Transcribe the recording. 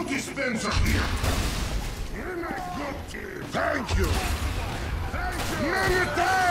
Ammo dispenser here! Thank you! Thank you! Many thanks!